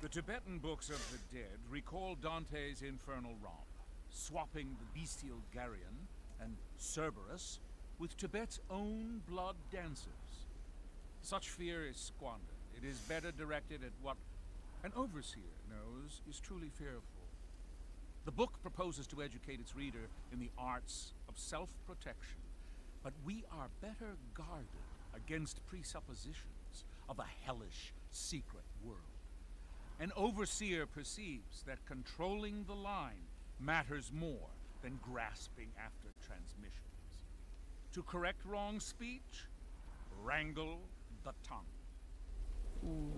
The Tibetan books of the dead recall Dante's infernal romp, swapping the bestial Geryon and Cerberus with Tibet's own blood dancers. Such fear is squandered. It is better directed at what an overseer knows is truly fearful. The book proposes to educate its reader in the arts of self-protection, but we are better guarded against presuppositions of a hellish, secret world. An overseer perceives that controlling the line matters more than grasping after transmissions. To correct wrong speech, wrangle the tongue. Ooh.